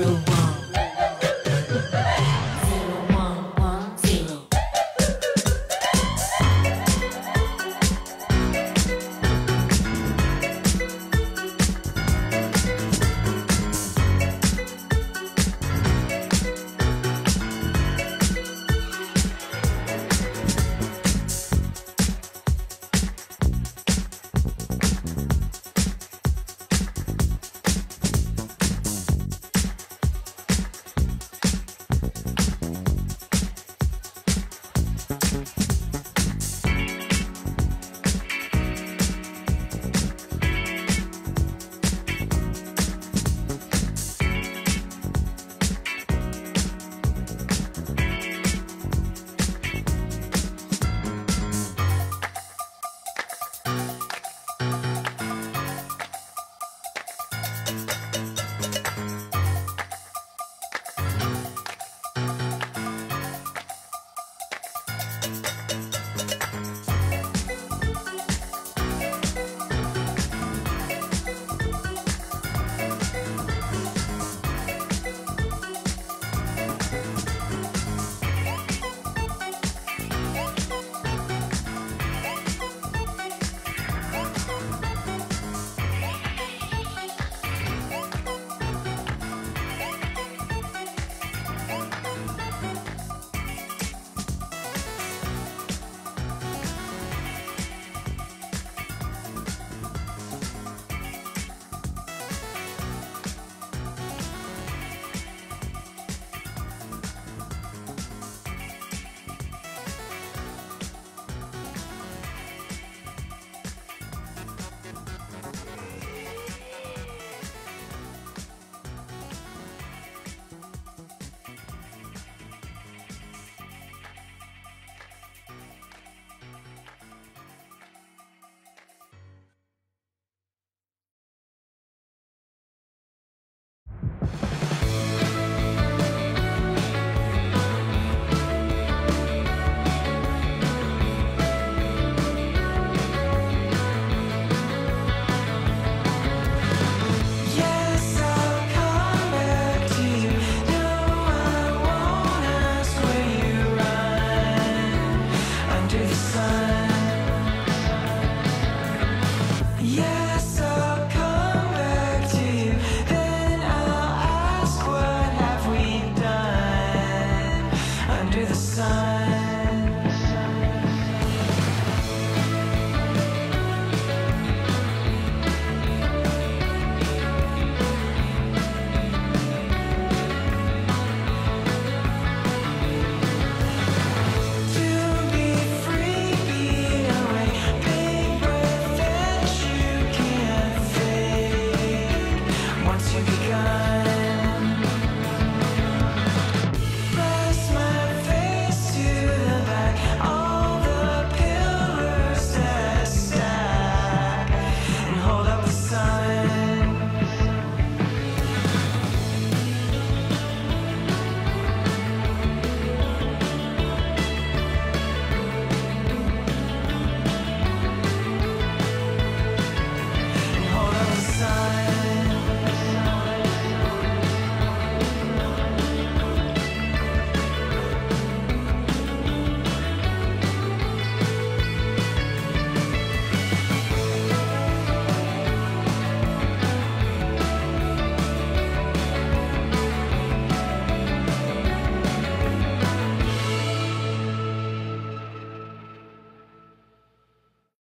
will.